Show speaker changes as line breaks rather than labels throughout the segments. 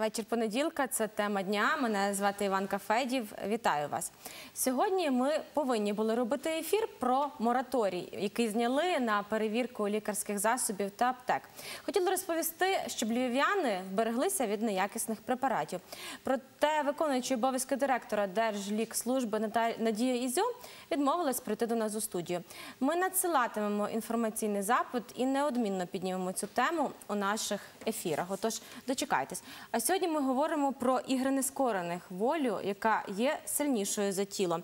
Вечір понеділка це тема дня. Мене звати Іванка Федів. Вітаю вас. Сьогодні ми повинні були робити ефір про мораторій, який зняли на перевірку лікарських засобів та аптек. Хотіли розповісти, щоб львів'яни вбереглися від неякісних препаратів. Проте виконуючий обов'язки директора Держлікслужби Надія Ізьо відмовилась прийти до нас у студію. Ми надсилатимемо інформаційний запит і неодмінно піднімемо цю тему у наших ефірах. Отож, дочекайтесь. А сьогодні ми говоримо про ігри нескорених волю, яка є сильнішою за тіло.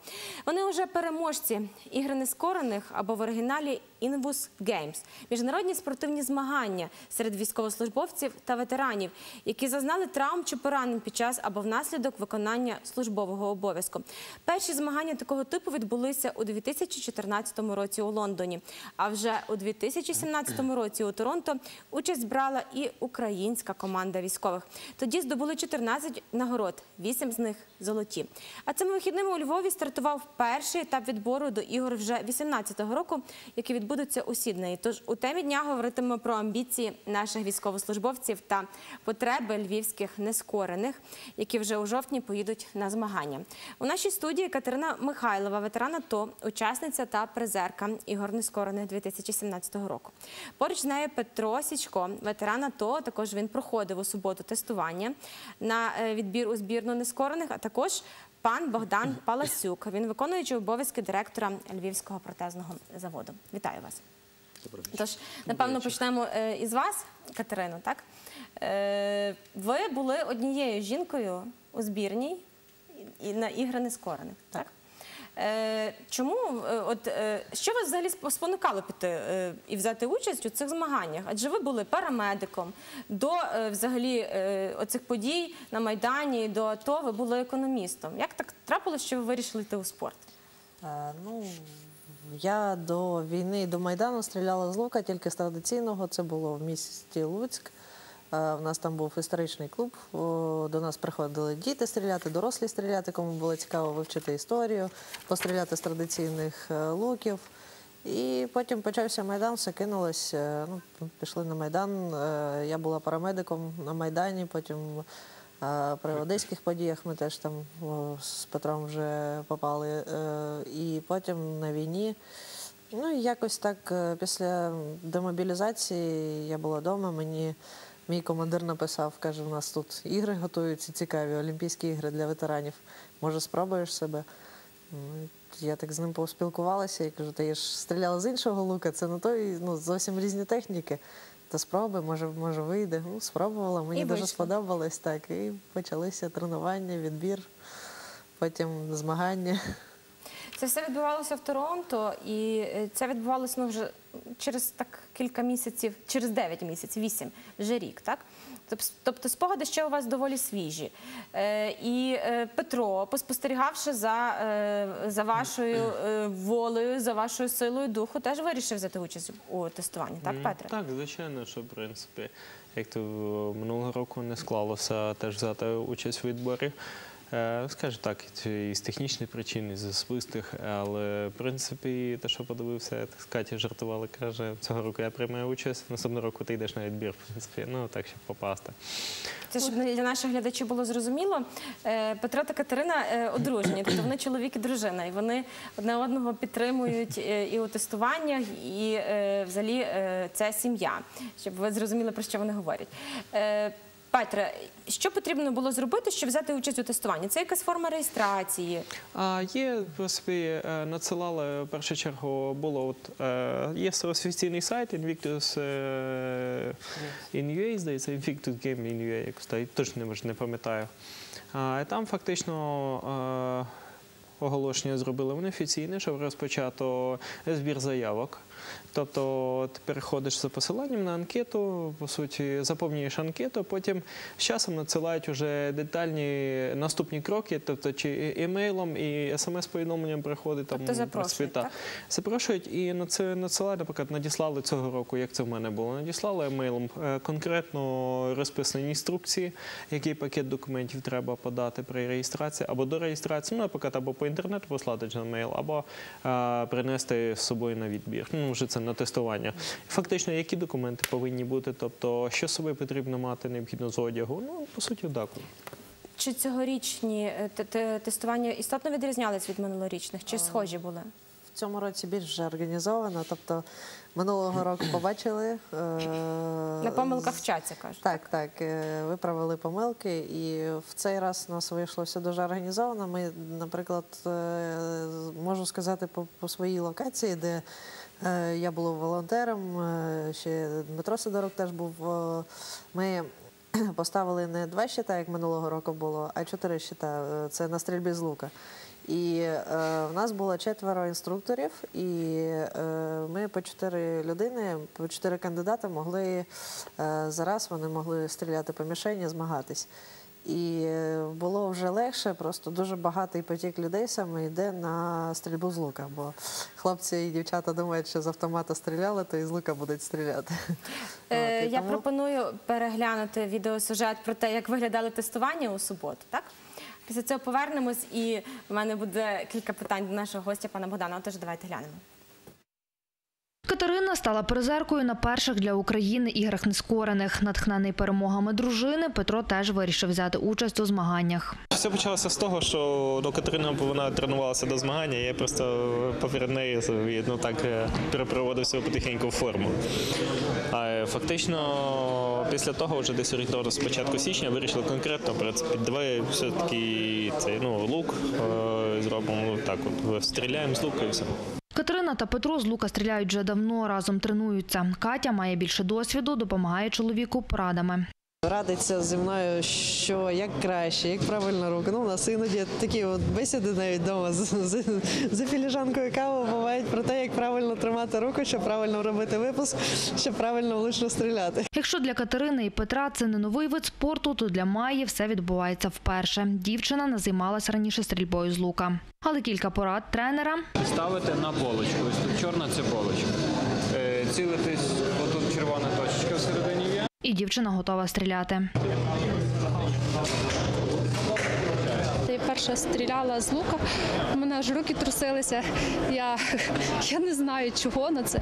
Вони вже переможці ігри нескорених або в оригіналі Invus Games – міжнародні спортивні змагання серед військовослужбовців та ветеранів, які зазнали травм чи поранень під час або внаслідок виконання службового обов'язку. Перші змагання такого типу відбулися у 2014 році у Лондоні. А вже у 2017 році у Торонто участь брала і українська команда військових. Тоді здобули 14 нагород, 8 з них золоті. А цими вихідними у Львові стартував перший етап відбору до ігор вже 18-го року, які відбудуться у. Тож у темі дня говоритимемо про амбіції наших військовослужбовців та потреби львівських нескорених, які вже у жовтні поїдуть на змагання. У нашій студії Катерина Михайлова, ветеран АТО, учасниця та призерка ігор нескорених 2017 року. Поруч з нею Петро Січко, ветеран АТО. Також він проходив у суботу тестування на е, відбір у збірну нескорених, а також пан Богдан Паласюк. Він виконуючий обов'язки директора Львівського протезного заводу. Вітаю вас. Тож, напевно, почнемо е, із вас, Катерино. Так Е, ви були однією жінкою у збірній і- і на ігри нескорених. Так. Е, Чому е, от е, що вас взагалі спо- спонукало піти і взяти участь у цих змаганнях? Адже ви були парамедиком до взагалі оцих подій на майдані, до АТО ви були економістом. Як так трапилося, що ви вирішили йти у спорт?
Е, Ну, я до війни до Майдану стріляла з лука, тільки з традиційного. Це було в місті Луцьк. Е, В нас там був історичний клуб. До нас приходили діти стріляти, дорослі стріляти, кому було цікаво вивчити історію, постріляти з традиційних е, луків. І потім почався Майдан, все кинулось. е, Ну, пішли на Майдан. Я була парамедиком на Майдані, потім при одеських подіях ми теж там з Петром вже попали. І потім на війні. Ну якось так після демобілізації я була вдома. Мені мій командир написав, каже, у нас тут ігри готуються цікаві, Олімпійські ігри для ветеранів. Може, спробуєш себе? Ну, Я так з ним поспілкувалася і кажу, та я ж стріляла з іншого лука, це не той, ну, зовсім різні техніки. Та спробуй, може, може вийде. Ну, спробувала, мені
І
дуже сподобалось так. І почалися тренування, відбір, потім змагання.
Це все відбувалося в Торонто, і е, це відбувалося ну, вже через так кілька місяців, через 9 місяців, 8, вже рік, так? Тобто спогади ще у вас доволі свіжі. Е, і е, Петро, поспостерігавши за, е, за вашою волею, за вашою силою духу, теж вирішив взяти участь у тестуванні, так,
М,
Петре?
Так, звичайно, що в принципі, як то минулого року не склалося теж взяти участь у відборі. Е, Скажу так, і з технічних причин, і з особистих, але в принципі, те, що подивився, так Катя жартувала, каже, цього року я приймаю участь, наступного року ти йдеш на відбір, в принципі, ну так, щоб попасти.
Це щоб для наших глядачів було зрозуміло. е, Петро та Катерина е, одружені, тобто вони чоловік і дружина, і вони одне одного підтримують і у тестуваннях, і взагалі це сім'я, щоб ви зрозуміли, про що вони говорять. Е, Петре, що потрібно було зробити, щоб взяти участь у тестуванні? Це якась форма реєстрації?
А є, в принципі, е, надсилали в першу чергу було от е, є офіційний сайт Invictus е, in UA, здається, Invictus Game in UA, як точно не, пам'ятаю. А, там фактично е, оголошення зробили вони офіційне, що розпочато збір заявок. Тобто ти переходиш за посиланням на анкету, по суті, заповнюєш анкету, потім з часом надсилають вже детальні наступні кроки, тобто чи емейлом і смс-повідомленням приходить там
Тобто запрошують, так?
Запрошують і на надсилають, наприклад, надіслали цього року, як це в мене було. Надіслали емейлом е, конкретно розписані інструкції, який пакет документів треба подати при реєстрації або до реєстрації, ну, наприклад, або по інтернету послати на мейл, або е, принести з собою на відбір. Ну, вже це на тестування. Фактично, які документи повинні бути? Тобто, що з собою потрібно мати необхідно з одягу? Ну, по суті, так.
Чи цьогорічні е, те- те- тестування істотно відрізнялись від минулорічних? Чи схожі були?
В цьому році більш вже організовано. Тобто минулого року побачили. е,
На помилках вчаться, кажуть.
Так, так, е, виправили помилки, і в цей раз у нас вийшло все дуже організовано. Ми, наприклад, е, можу сказати по, по своїй локації, де е, я була волонтером, е, ще Дмитро Сидорок теж був. е, Ми поставили не два щита, як минулого року було, а чотири щита. Е, Це на стрільбі з лука. І е, в нас було четверо інструкторів, і е, ми по чотири людини, по чотири кандидати могли е, зараз вони могли стріляти по мішені, змагатись. І е, було вже легше, просто дуже багатий потік людей саме йде на стрільбу з лука. Бо хлопці і дівчата думають, що з автомата стріляли, то і з лука будуть стріляти.
Е,
От,
я
тому-
пропоную переглянути відеосюжет про те, як виглядали тестування у суботу. Так після цього повернемось, і в мене буде кілька питань до нашого гостя, пана Богдана. Отож, давайте глянемо.
Катерина стала призеркою на перших для України іграх нескорених. Натхнений перемогами дружини, Петро теж вирішив взяти участь у змаганнях.
Все почалося з того, що ну, Катерина вона тренувалася до змагання, я просто поперед неї ну, так е, перепроводив себе потихеньку в форму. А е, фактично після того, вже десь орієнтовно з початку січня, вирішили конкретно в принципі, давай все-таки цей ну, лук е, зробимо ну, так, от стріляємо з лука і все.
Катерина та Петро з лука стріляють вже давно, разом тренуються. Катя має більше досвіду, допомагає чоловіку порадами.
Радиться зі мною, що як краще, як правильно руку. Ну, у нас іноді такі от бесіди навіть вдома з, з, за філіжанкою кави бувають про те, як правильно тримати руку, щоб правильно робити випуск, щоб правильно влучно стріляти.
Якщо для Катерини і Петра це не новий вид спорту, то для Маї все відбувається вперше. Дівчина не займалась раніше стрільбою з лука. Але кілька порад тренера
ставити на полочку. Ось тут чорна це полочка. Е, Цілитись, отут червона точечка всередині.
І дівчина готова стріляти.
Я перша стріляла з лука, у мене аж руки трусилися. Я, я не знаю, чого на це.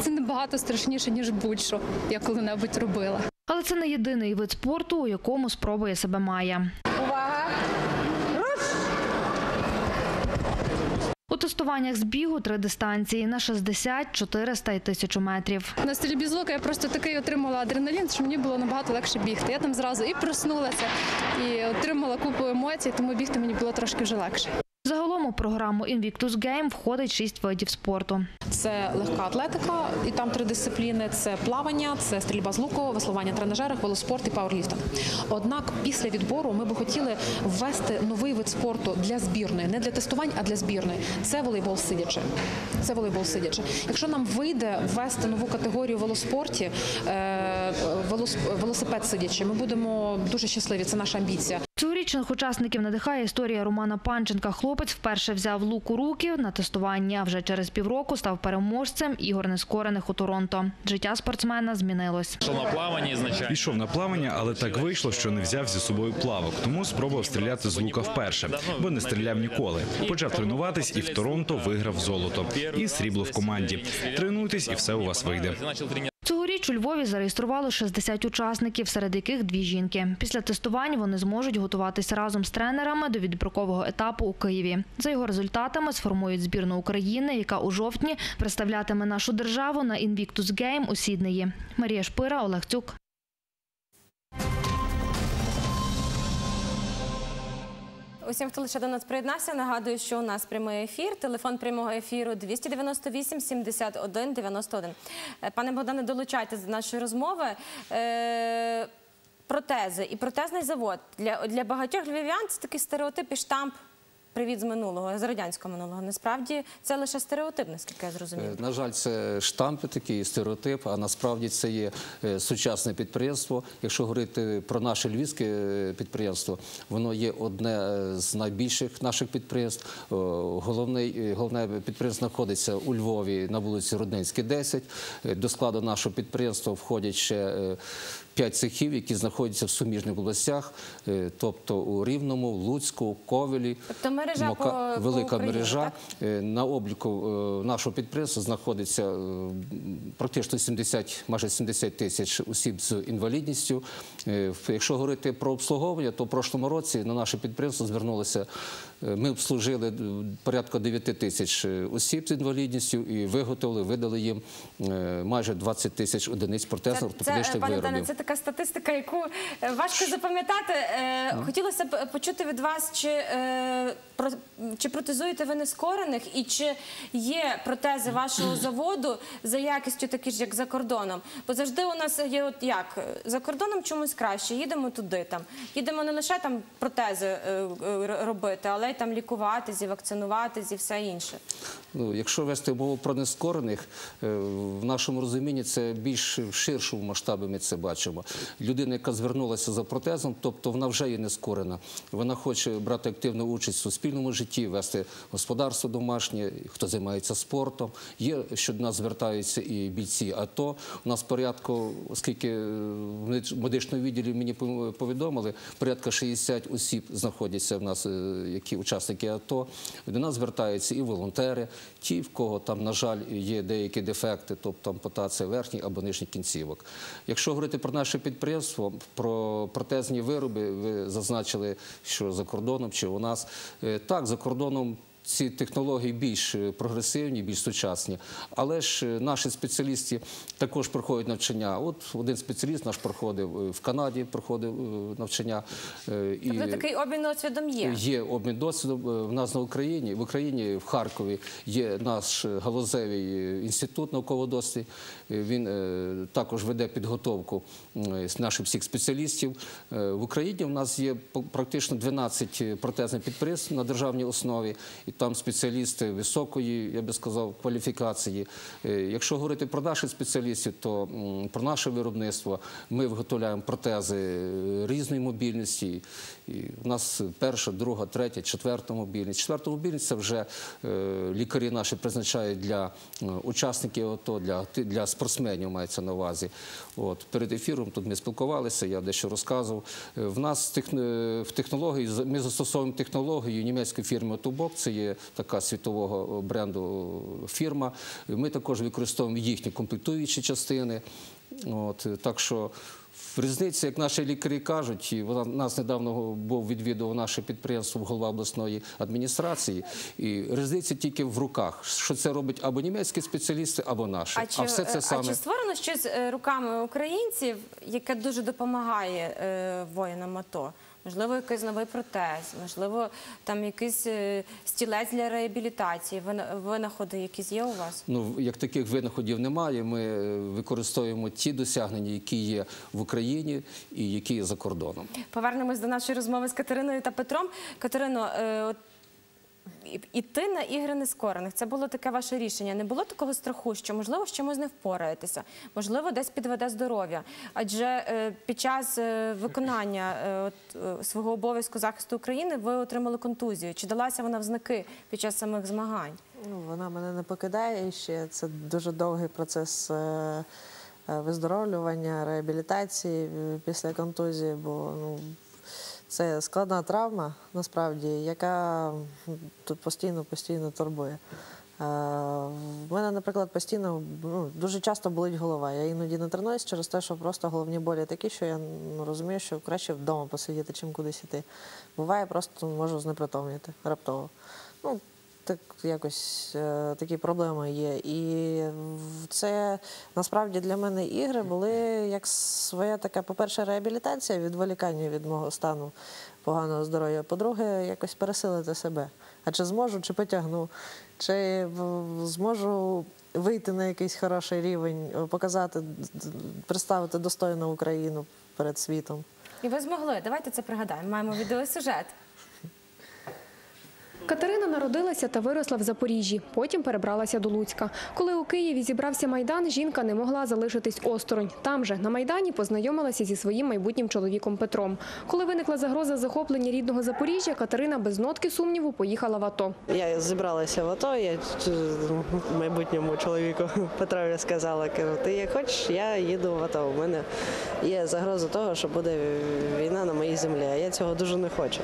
Це набагато страшніше, ніж будь-що я коли-небудь робила.
Але це не єдиний вид спорту, у якому спробує себе Майя. У тестуваннях з бігу три дистанції на 60, 400 і 1000 метрів.
На стрільбі з лука я просто такий отримала адреналін, що мені було набагато легше бігти. Я там зразу і проснулася, і отримала купу емоцій, тому бігти мені було трошки вже легше.
Загалом у програму Invictus Game входить шість видів спорту.
Це легка атлетика, і там три дисципліни: це плавання, це стрільба з луку, веслування тренажерах, велоспорт і пауерліфтинг. Однак після відбору ми би хотіли ввести новий вид спорту для збірної, не для тестувань, а для збірної. Це волейбол сидячи. Це волейбол сидячи. Якщо нам вийде ввести нову категорію в велоспорті, е, велосипед сидячи, ми будемо дуже щасливі. Це наша амбіція.
Цьогорічних учасників надихає історія Романа Панченка. Хлопець вперше взяв лук у руки на тестування. Вже через півроку став переможцем ігор нескорених у Торонто. Життя спортсмена змінилось.
На.
Пішов на плавання, але так вийшло, що не взяв зі собою плавок. Тому спробував стріляти з лука вперше, бо не стріляв ніколи. Почав тренуватись і в Торонто виграв золото. І срібло в команді. Тренуйтесь, і все у вас вийде.
Цьогоріч у Львові зареєстрували 60 учасників, серед яких дві жінки. Після тестувань вони зможуть готуватися разом з тренерами до відбіркового етапу у Києві. За його результатами сформують збірну України, яка у жовтні представлятиме нашу державу на Invictus Game у Сіднеї. Марія Шпира, Олег Цюк.
Усім, хто лише до нас приєднався, нагадую, що у нас прямий ефір. Телефон прямого ефіру 298 71 91. Е, Пане Богдане, долучайтесь до нашої розмови. Е, протези і протезний завод для багатьох львів'ян це такий стереотип і штамп. Привіт з минулого, з радянського минулого. Насправді це лише стереотип, наскільки я зрозуміла.
Е, На жаль, це штампи такий стереотип, а насправді це є е, сучасне підприємство. Якщо говорити про наше львівське е, підприємство, воно є одне з найбільших наших підприємств. О, Головний, е, головне підприємство знаходиться у Львові на вулиці Рудненській, 10. Е, До складу нашого підприємства входять ще п'ять цехів, які знаходяться в суміжних областях, е, тобто у Рівному, Луцьку, Ковелі.
Тобто мережа по- по
велика
Україні,
мережа.
так?
Е, На обліку е, нашого підприємства знаходиться практично 70, майже 70 тисяч осіб з інвалідністю. Якщо говорити про обслуговування, то в прошлому році на наше підприємство звернулося. Е, Ми обслужили е, порядка 9 тисяч е, осіб з інвалідністю і виготовили, видали їм майже 20 тисяч одиниць
Це,
протезно-ортопедичних
це, пане це така статистика, яку важко запам'ятати. Хотілося б почути від вас, чи, про, чи протезуєте ви нескорених і чи є протези вашого заводу за якістю такі ж, як за кордоном? Бо завжди у нас є от як за кордоном чомусь краще, їдемо туди там. Їдемо не лише там протези робити, але й там лікуватись, і вакцинуватись і все інше.
Ну, якщо вести мову про нескорених, е, в нашому розумінні це більш в ширшому масштабі ми це бачимо. Людина, яка звернулася за протезом, тобто вона вже є нескорена. Вона хоче брати активну участь в суспільному житті, вести господарство домашнє, хто займається спортом. Є, що до нас звертаються і бійці АТО. У нас порядку, оскільки е, в медичному відділі мені повідомили, порядка 60 осіб знаходяться в нас, е, учасники АТО. До нас звертаються і волонтери, ті, в кого там, на жаль, є деякі дефекти, тобто ампутація верхніх або нижніх кінцівок. Якщо говорити про наше підприємство, про протезні вироби, ви зазначили, що за кордоном чи у нас Е, так, за кордоном. Ці технології більш е, прогресивні, більш сучасні, але ж е, наші спеціалісти також проходять навчання. От один спеціаліст наш проходив е, в Канаді, проходив навчання. і-
Тобто такий обмін досвідом є.
Є обмін досвідом. В нас на Україні, в Україні, в Харкові є наш галузевий інститут науково-дослідний. Е, Він також веде підготовку наших всіх спеціалістів. В Україні в нас є практично 12 протезних підприємств на державній основі, і там спеціалісти високої, я би сказав, кваліфікації. Е, Якщо говорити про наших спеціалістів, то про наше виробництво ми виготовляємо протези е, різної мобільності. І у нас перша, друга, третя, четверта мобільність. Четверта мобільність це вже е, лікарі наші призначають для е, учасників АТО, для, спортсменів мається на увазі. Перед ефіром тут ми спілкувалися, я дещо розказував. Е, В нас в технології, ми застосовуємо технологію німецької фірми Тубок, це є така світового бренду фірма. Ми також використовуємо їхні комплектуючі частини. Так що різниця, як наші лікарі кажуть, і вона нас недавно був відвідував наше підприємство голова обласної адміністрації. І різниця тільки в руках. Що це робить або німецькі спеціалісти, або наші.
А чи,
все це
е,
саме.
чи створено щось е, руками українців, яке дуже допомагає е, воїнам АТО? Можливо, якийсь новий протез, можливо, там якийсь е, стілець для реабілітації. Вина- Винаходи якісь є у вас?
Ну, як таких винаходів немає, ми е, використовуємо ті досягнення, які є в Україні і які є за кордоном.
Повернемось до нашої розмови з Катериною та Петром. Катерино, е, от іти на ігри нескорених. Це було таке ваше рішення. Не було такого страху, що можливо з чимось не впораєтеся, можливо, десь підведе здоров'я. Адже е, під час е, виконання е, свого обов'язку захисту України ви отримали контузію. Чи далася вона в знаки під час самих змагань?
Ну, вона мене не покидає ще. Це дуже довгий процес виздоровлювання, реабілітації після контузії, бо ну, це складна травма, насправді, яка тут постійно постійно турбує. У В мене, наприклад, постійно ну, дуже часто болить голова. Я іноді не тренуюсь через те, що просто головні болі такі, що я ну, розумію, що краще вдома посидіти, чим кудись іти. Буває, просто можу знепритомніти раптово. Ну, так якось е, такі проблеми є. І це насправді для мене ігри були як своя така, по-перше, реабілітація, відволікання від мого стану поганого здоров'я. По-друге, якось пересилити себе. А чи зможу, чи потягну, чи зможу вийти на якийсь хороший рівень, е, показати, представити достойну Україну перед світом.
І ви змогли. Давайте це пригадаємо. Маємо відеосюжет.
Катерина народилася та виросла в Запоріжжі, потім перебралася до Луцька. Коли у Києві зібрався Майдан, жінка не могла залишитись осторонь. Там же, на Майдані, познайомилася зі своїм майбутнім чоловіком Петром. Коли виникла загроза захоплення рідного Запоріжжя, Катерина без нотки сумніву поїхала в АТО.
Я зібралася в АТО, я майбутньому чоловіку Петрові сказала, кажу, ти як хочеш, я їду в АТО. У мене є загроза того, що буде війна на моїй землі, а я цього дуже не хочу.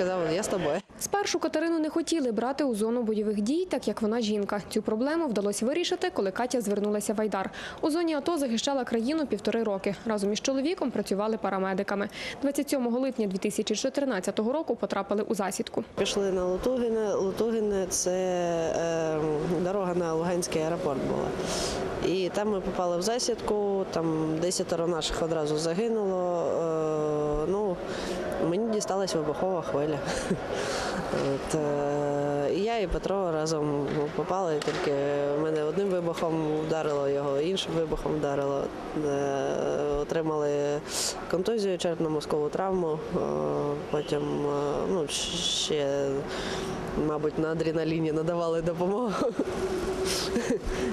Сказав, я з тобою.
Спершу Катерину не хотіли брати у зону бойових дій, так як вона жінка. Цю проблему вдалося вирішити, коли Катя звернулася в Айдар. У зоні АТО захищала країну півтори роки. Разом із чоловіком працювали парамедиками. 27 липня 2014 року потрапили у засідку.
Пішли на Лутугине. Лутугине це е, дорога на Луганський аеропорт була. І там ми попали в засідку, там десятеро наших одразу загинуло. Е, ну, мені дісталась вибухова хвиля. От, е, і я і Петро разом попали, тільки мене одним вибухом вдарило, його іншим вибухом вдарило. Е, отримали контузію, черпно мозкову травму, е, потім ну, ще, мабуть, на адреналіні надавали допомогу.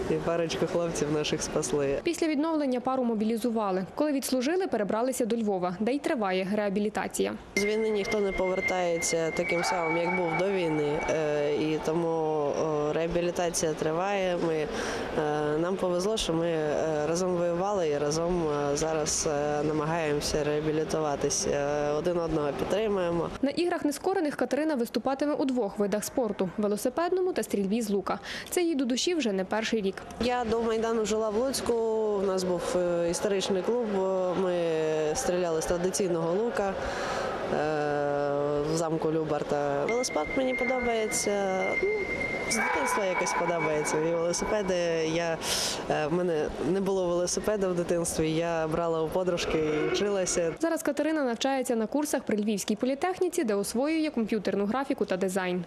І парочку хлопців наших спасли.
Після відновлення пару мобілізували. Коли відслужили, перебралися до Львова, де й триває реабілітація.
З війни ніхто не повертається таким самим, як був до війни. Е, І тому реабілітація триває. Ми, е, нам повезло, що ми е, разом воювали і разом зараз намагаємося реабілітуватись. Один одного підтримуємо.
На іграх нескорених Катерина виступатиме у двох видах спорту велосипедному та стрільбі з лука. Це їй до душі вже не перший рік.
Я до Майдану жила в Луцьку. У нас був е, історичний клуб. Ми стріляли з традиційного лука е, в замку Любарта. Велоспорт мені подобається. Ну, з дитинства якось подобається. І велосипеди. Я, е, в мене не було велосипеда в дитинстві. Я брала у подружки і вчилася.
Зараз Катерина навчається на курсах при Львівській політехніці, де освоює комп'ютерну графіку та дизайн.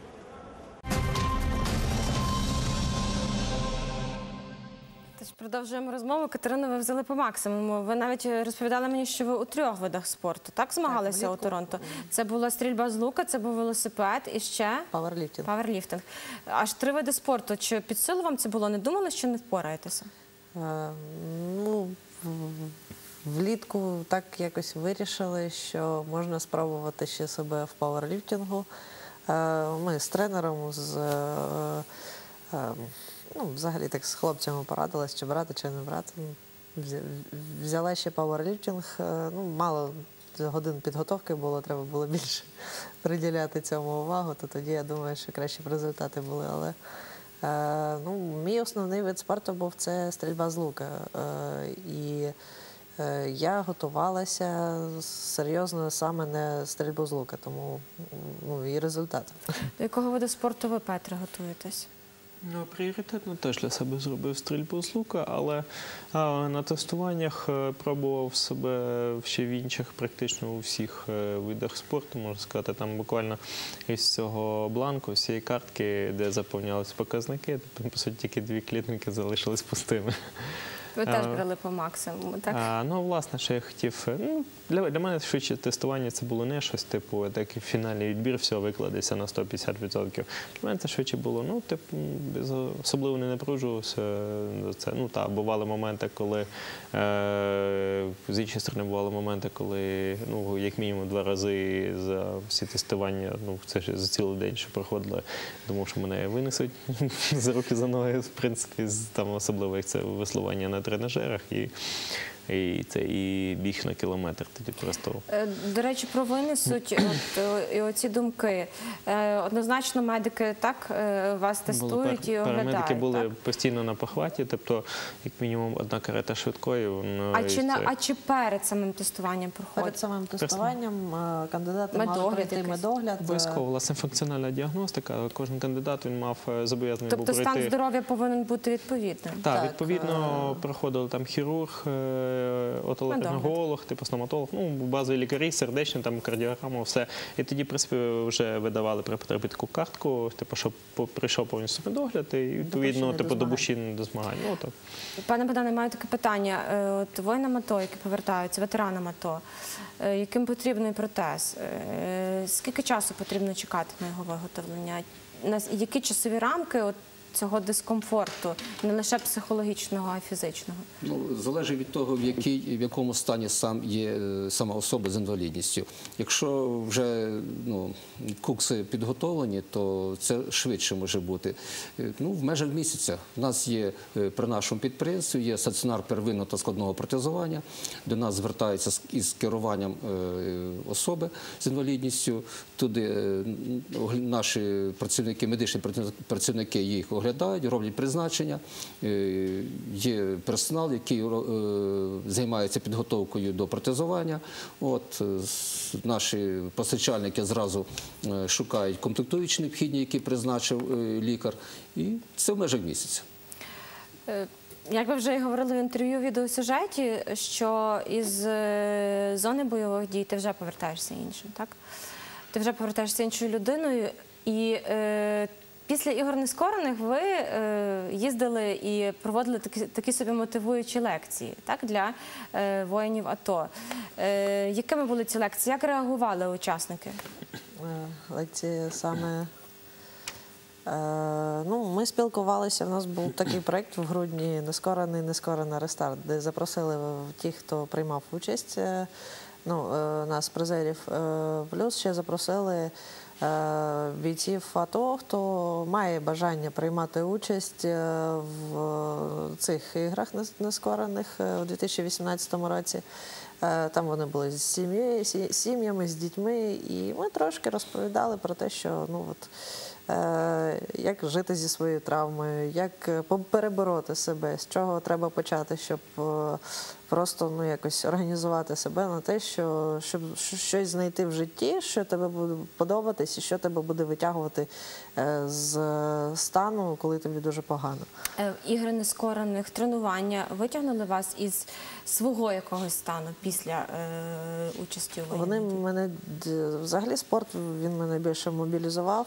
Продовжуємо розмову. Катерина, ви взяли по максимуму. Ви навіть розповідали мені, що ви у трьох видах спорту так змагалися у Торонто. Це була стрільба з лука, це був велосипед і ще
Паверліфтинг.
паверліфтинг. Аж три види спорту. Чи під силу вам це було? Не думали, що не впораєтеся?
Е, Ну, влітку так якось вирішили, що можна спробувати ще себе в пауерліфтингу. Е, Ми з тренером, з, е, е, ну, взагалі так з хлопцями порадились, чи брати, чи не брати. Ну, Взяла ще пауерліфтинг. Е, Ну, мало годин підготовки було, треба було більше приділяти цьому увагу, то тоді я думаю, що краще б результати були. Але Е, ну, мій основний вид спорту був це стрільба з лука. Е, і е, я готувалася серйозно саме на стрільбу з лука, тому ну, і результат.
До якого виду спорту ви, Петре, готуєтесь?
Ну, пріоритетно теж для себе зробив стрільбу з лука, але а, на тестуваннях е, пробував себе ще в інших, практично у всіх е, видах спорту, можна сказати. Там буквально із цього бланку, з цієї картки, де заповнялися показники, по суті, тільки дві клітинки залишились пустими.
Ви теж брали по максимуму, так?
А, ну, власне, що я хотів. е, Ну, для, для мене швидше тестування це було не щось, типу, так як фінальний відбір, все викладеться на 150%. Для мене це швидше було, ну, типу, без особливо не напружувався це. Ну, та, бували моменти, коли е, з іншої сторони бували моменти, коли ну, як мінімум два рази за всі тестування, ну, це ж за цілий день, що проходили, думав, що мене винесуть за руки за ноги, в принципі, там особливо як це веслування на тренажерах. І, і це і біг на кілометр. Тоді просто
Е, До речі, про винесуть от, е, і оці думки. Е, Однозначно, медики так вас
були
тестують і
пар-
оглядають.
парамедики були
так?
постійно на похваті, тобто, як мінімум, одна карета швидкої. воно
А чи, на,
це-
а чи перед самим тестуванням проходить?
Перед самим тестуванням кандидати мали
Медогляд
пройти медогляд.
Обов'язково власне функціональна діагностика. Кожен кандидат він мав зобов'язаний
Тобто
був
стан здоров'я повинен бути відповідним.
Так,
Так,
відповідно, проходили там хірург, отоларинголог, типу стоматолог, ну, базові лікарі, сердечні, там кардіограма, все. І тоді, в принципі, вже видавали при потребі таку картку, типу, щоб прийшов повністю медогляд, і відповідно, типу, до
змагань.
бушін до змагань. Ну, так.
Пане Богдане, маю таке питання. Е, От воїнам АТО, які повертаються, ветеранам АТО, е, яким потрібний протез? Е, Е, Скільки часу потрібно чекати на його виготовлення? Які часові рамки от цього дискомфорту, не лише психологічного, а й фізичного?
Ну, залежить від того, в, якій, в якому стані сам є е, сама особа з інвалідністю. Якщо вже ну, кукси підготовлені, то це швидше може бути. Е, Ну, в межах місяця. У нас є е, при нашому підприємстві є стаціонар первинного та складного протезування. До нас звертаються із керуванням особи з інвалідністю. Туди наші працівники, медичні працівники їх оглядають, роблять призначення. Е, Є персонал, який е, займається підготовкою до протезування. От е, наші постачальники зразу шукають комплектуючі необхідні, які призначив лікар, і це в межах місяця.
Як ви вже і говорили в інтерв'ю відеосюжеті, що із зони бойових дій ти вже повертаєшся іншим, так? Ти вже повертаєшся іншою людиною. І після ігор нескорених ви е, їздили і проводили такі, такі собі мотивуючі лекції так, для е, воїнів АТО. Е, якими були ці лекції? Як реагували учасники?
Е, лекції саме. Е, ну, ми спілкувалися. У нас був такий проєкт в грудні Нескорений, нескорений рестарт, де запросили тих, хто приймав участь. е, Ну, нас, призерів, плюс ще запросили бійців АТО, хто має бажання приймати участь е, в цих іграх нескорених е, у 2018 році. Е, Там вони були з сім'ями, з дітьми, і ми трошки розповідали про те, що ну от. Е, Як жити зі своєю травмою, як е, перебороти себе, з чого треба почати, щоб е, просто ну якось організувати себе на те, що щоб щось знайти в житті, що тебе буде подобатись, і що тебе буде витягувати з стану, коли тобі дуже погано.
Ігри нескорених, тренування витягнули вас із свого якогось стану після е, участі у
Вони мене взагалі спорт він мене більше мобілізував.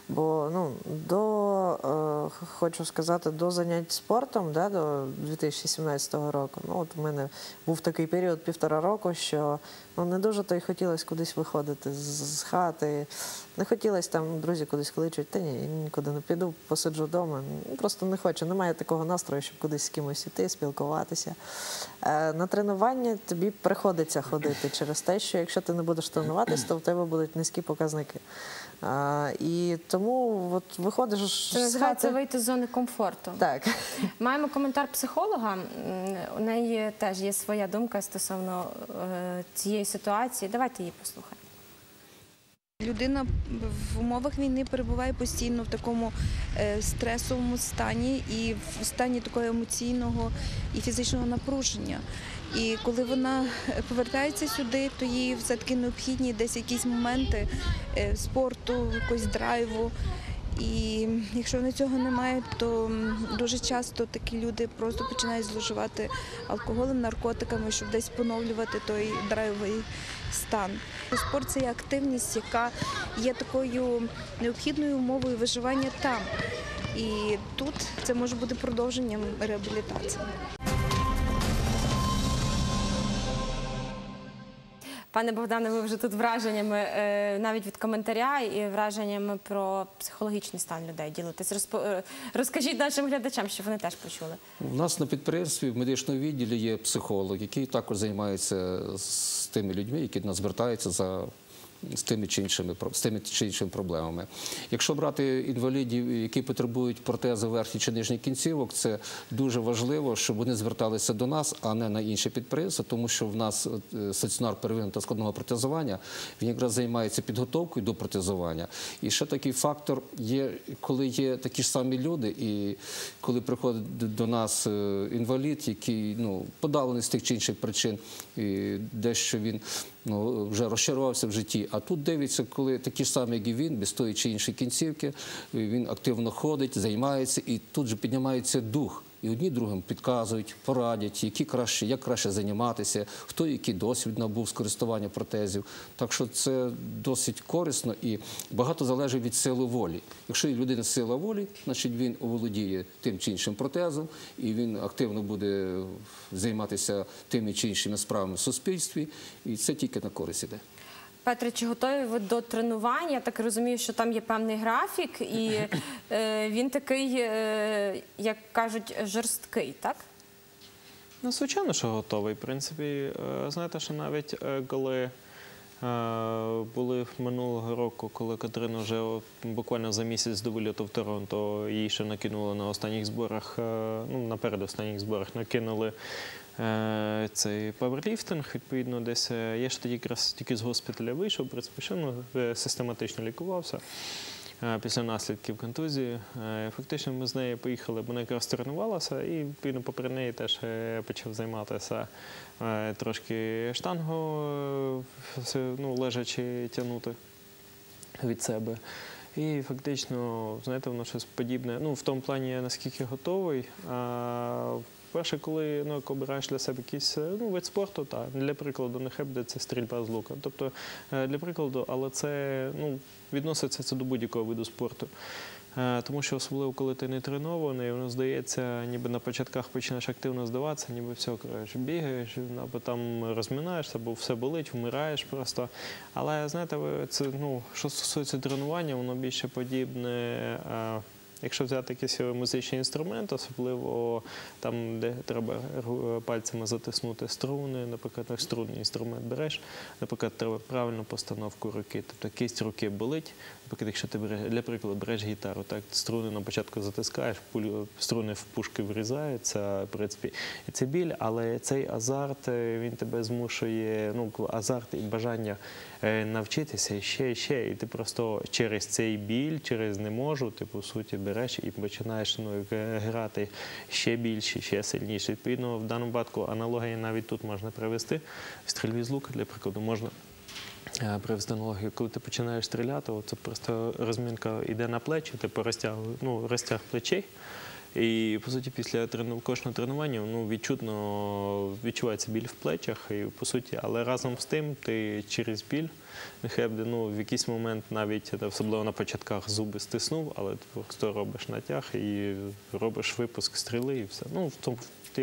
Бо ну до е, хочу сказати, до занять спортом, да, до 2017 року. Ну от у мене був такий період півтора року, що ну не дуже то й хотілося кудись виходити з, хати. Не хотілося там, друзі кудись кличуть, та ні, я нікуди не піду, посиджу вдома. Ну, Просто не хочу. Немає такого настрою, щоб кудись з кимось іти, спілкуватися. Е, На тренування тобі приходиться ходити через те, що якщо ти не будеш тренуватись, то в тебе будуть низькі показники. А, і тому от виходиш
Це
з
називається
хати.
вийти з зони комфорту.
Так.
Маємо коментар психолога. У неї теж є своя думка стосовно е, цієї ситуації. Давайте її послухаємо.
Людина в умовах війни перебуває постійно в такому е, стресовому стані і в стані такого емоційного і фізичного напруження. І коли вона повертається сюди, то їй все-таки необхідні десь якісь моменти е, спорту, якогось драйву. І якщо вони цього не мають, то дуже часто такі люди просто починають зловживати алкоголем, наркотиками, щоб десь поновлювати той драйвовий стан. Спорт це є активність, яка є такою необхідною умовою виживання там. І тут це може бути продовженням реабілітації.
Пане Богдане, ви вже тут враженнями е, навіть від коментаря і враженнями про психологічний стан людей ділитесь. Е, Розкажіть нашим глядачам, щоб вони теж почули.
У нас на підприємстві в медичному відділі є психолог, який також займається з тими людьми, які до нас звертаються за. З тими чи іншими з тими чи іншими проблемами. Якщо брати інвалідів, які потребують протези верхніх чи нижніх кінцівок, це дуже важливо, щоб вони зверталися до нас, а не на інші підприємства, тому що в нас е, стаціонар первинного складного протезування він якраз займається підготовкою до протезування. І ще такий фактор є, коли є такі ж самі люди, і коли приходить до нас е, інвалід, який ну подавлений з тих чи інших причин, і дещо він ну, вже розчарувався в житті. А тут дивиться, коли такі ж самі, як і він, без тої чи іншої кінцівки, він активно ходить, займається, і тут же піднімається дух. І одні другим підказують, порадять, які краще, як краще займатися, хто який досвід набув з користування протезів. Так що це досить корисно і багато залежить від сили волі. Якщо є людина сила волі, значить він оволодіє тим чи іншим протезом, і він активно буде займатися тими чи іншими справами в суспільстві, і це тільки на користь іде.
Петре, чи готові ви до тренувань? Я так розумію, що там є певний графік, і е, він такий, е, як кажуть, жорсткий, так?
Ну, звичайно, що готовий. В принципі, е, знаєте, що навіть коли були минулого року, коли Катерина вже буквально за місяць до виліту в Торонто, її ще накинули на останніх зборах, ну, наперед останніх зборах накинули цей паверліфтинг. Відповідно, десь е, я ж тоді якраз тільки з госпіталя вийшов, ще ну, е, систематично лікувався. Е, Після наслідків контузії Е, фактично ми з нею поїхали, бо вона якраз тренувалася, і відповідно попри неї теж е, почав займатися е, трошки штангу, е, ну, лежачи тягнути від себе. І фактично, знаєте, воно щось подібне. Ну, в тому плані, наскільки готовий. Перше, коли ну, обираєш для себе якийсь е, ну, вид спорту, так, для прикладу, нехай буде це стрільба з лука. Тобто, е, для прикладу, але це ну, відноситься це до будь-якого виду спорту. Е, Тому що особливо, коли ти не тренований, воно здається, ніби на початках починаєш активно здаватися, ніби все коротше, бігаєш, або там розминаєшся, або все болить, вмираєш просто. Але знаєте, це ну що стосується тренування, воно більше подібне. Е, Якщо взяти якийсь музичний інструмент, особливо там, де треба пальцями затиснути струни, наприклад, як струнний інструмент береш, наприклад, треба правильну постановку руки. Тобто кисть руки болить. Наприклад, якщо ти береш, для прикладу береш гітару, так струни на початку затискаєш, струни в пушки врізаються, в принципі, і це біль, але цей азарт е, він тебе змушує, ну азарт і бажання е, навчитися і ще, і ще. І ти просто через цей біль, через не можу, ти по суті береш і починаєш ну, е, грати ще більше, ще сильніше. Відповідно, в даному випадку аналогії навіть тут можна привести. В стрільбі з лука, для прикладу, можна. е, Привести аналогію, коли ти починаєш стріляти, це просто розмінка йде на плечі, ти порозтяг, ну, розтяг плечей. І по суті, після трену- кожного тренування ну, відчутно відчувається біль в плечах, і по суті, але разом з тим ти через біль, нехай буде, ну, в якийсь момент навіть е, особливо на початках зуби стиснув, але ти просто робиш натяг і робиш випуск стріли, і все. Ну, в тому ти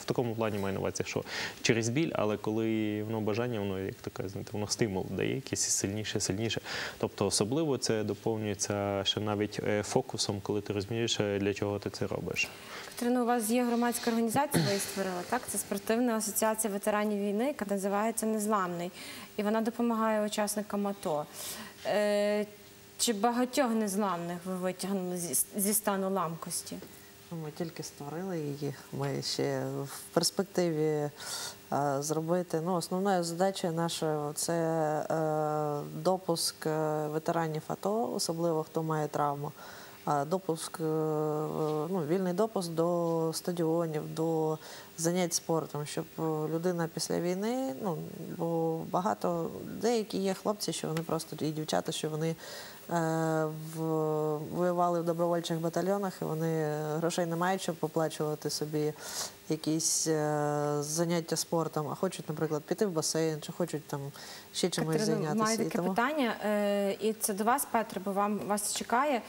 в такому плані маю на що через біль, але коли воно бажання, воно як таке, знаєте, воно стимул дає якийсь сильніше, сильніше. Тобто особливо це доповнюється ще навіть е, фокусом, коли ти розумієш, е, для чого ти це робиш.
Катерина, у вас є громадська організація, ви її створили, так? Це спортивна асоціація ветеранів війни, яка називається Незламний. І вона допомагає учасникам АТО. Чи багатьох незламних ви витягнули зі стану ламкості?
Ми тільки створили її. Ми ще в перспективі зробити. Ну, основною задачею нашою це е, допуск е, ветеранів АТО, особливо хто має травму. Допуск, е, ну, вільний допуск до стадіонів, до занять спортом, щоб людина після війни, ну бо багато деякі є хлопці, що вони просто і дівчата, що вони воювали в добровольчих батальйонах, і вони грошей не мають, щоб поплачувати собі якісь е, заняття спортом, а хочуть, наприклад, піти в басейн, чи хочуть там ще чимось зайнятися.
маю
І
таке
тому-
питання, е, і це до вас, Петре, бо вам вас чекає.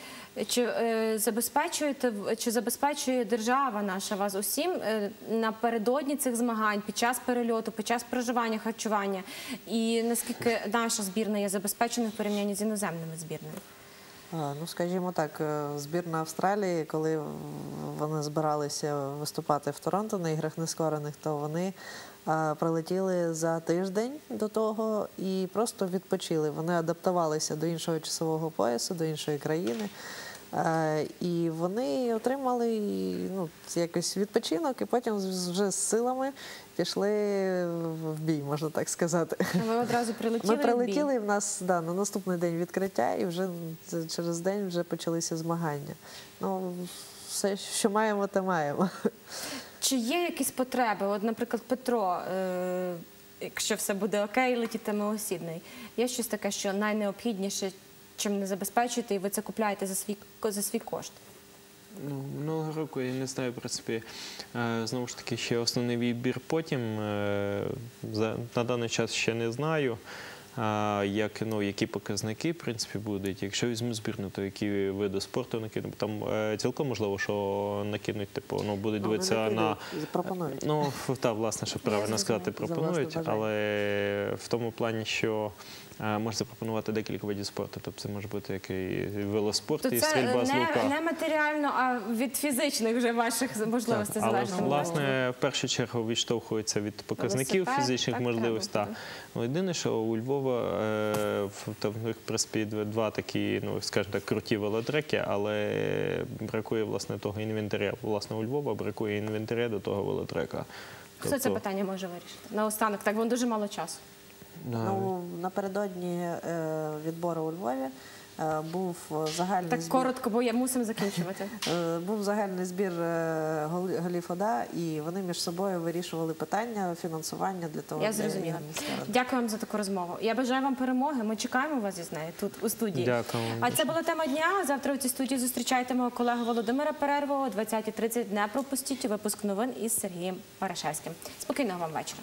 Чи е, забезпечуєте в- чи забезпечує держава наша вас усім е, напередодні цих змагань, під час перельоту, під час проживання, харчування? І наскільки наша збірна є забезпеченою в порівнянні з іноземними збірними?
Ну, скажімо так, е, збірна Австралії, коли вони збиралися виступати в Торонто на іграх нескорених, то вони прилетіли за тиждень до того і просто відпочили. Вони адаптувалися до іншого часового поясу, до іншої країни. Е, І вони отримали ну, якийсь відпочинок, і потім вже з силами пішли в бій, можна так сказати.
Ви одразу прилетіли?
Ми
в бій?
прилетіли, і в нас да, на наступний день відкриття, і вже через день вже почалися змагання. Ну, все, що маємо, те маємо.
Чи є якісь потреби? От, наприклад, Петро, е, якщо все буде окей, летітиме у Сідней. Є щось таке, що найнеобхідніше, чим не забезпечуєте, і ви це купляєте за свій, за свій кошт?
Ну, минулого року я не знаю, в принципі, е, знову ж таки, ще основний відбір потім. е, На даний час ще не знаю. Як, ну, які показники в принципі будуть. Якщо візьму збірну, то які види спорту накинуть. Там е, цілком можливо, що накинуть, типу, ну, будуть дивитися на
пропонують.
Ну, так, власне, щоб правильно сказати,
За
пропонують, але в тому плані, що може запропонувати декілька видів спорту. Тобто це може бути як і велоспорт,
То
і
це
стрільба з лука.
не, не матеріально, а від фізичних вже ваших можливостей
Але
залежно.
власне в першу чергу відштовхується від показників
Велосипед,
фізичних
так,
можливостей. Та. Ну, єдине, що у Львова е, в там, в принципі два такі, ну скажімо так, круті велотреки, але бракує власне того інвентаря. Власне, у Львова бракує інвентаря до того велотрека.
Хто це
Тобто,
питання може вирішити? Наостанок, так, бо дуже мало часу.
Да,
Ну, напередодні е, відбору у Львові е, був загальний
Так
збір.
коротко, бо я мусимо закінчувати.
Е, Був загальний збір е, голів ОДА, і вони між собою вирішували питання фінансування для того,
Я зрозуміла. Дякую вам за таку розмову. Я бажаю вам перемоги. Ми чекаємо вас із нею тут у студії.
Дякую
А це була тема дня. Завтра у цій студії зустрічайте мого колегу Володимира Перерву о 20.30. Не пропустіть випуск новин із Сергієм Парашевським. Спокійного вам вечора.